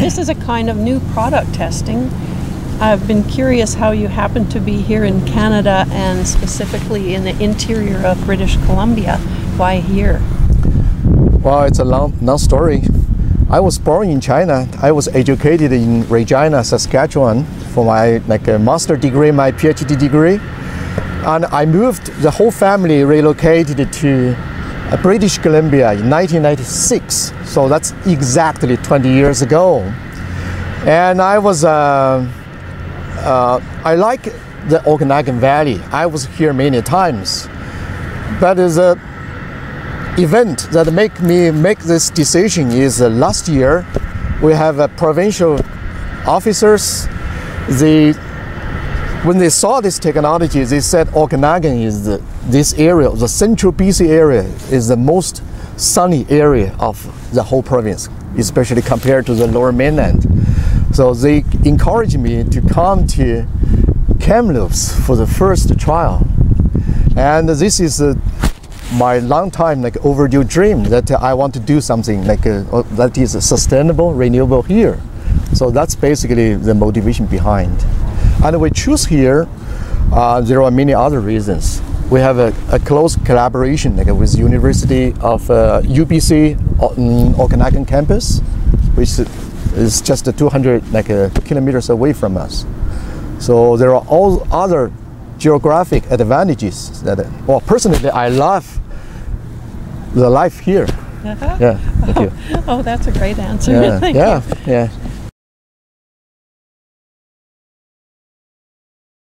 This is a kind of new product testing. I've been curious how you happen to be here in Canada and specifically in the interior of British Columbia. Why here? Well, it's a long, long story. I was born in China. I was educated in Regina, Saskatchewan for my like a master degree, my PhD degree. And I moved, the whole family relocated to British Columbia in 1996. So that's exactly 20 years ago. And I was, uh, uh, I like the Okanagan Valley. I was here many times. But the event that make me make this decision is uh, last year we have uh, provincial officers. They when they saw this technology, they said Okanagan is the, this area, the central BC area, is the most sunny area of the whole province, especially compared to the lower mainland. So they encouraged me to come to Kamloops for the first trial. And this is uh, my long time like overdue dream that I want to do something like uh, that is sustainable, renewable here. So that's basically the motivation behind. And we choose here, uh, there are many other reasons. We have a, a close collaboration like, with University of uh, UBC on Okanagan campus, which is just 200 like, uh, kilometers away from us. So there are all other geographic advantages that, well, personally, I love the life here. Uh-huh. Yeah, thank oh, you. oh, that's a great answer. Yeah, Thank yeah, you. yeah.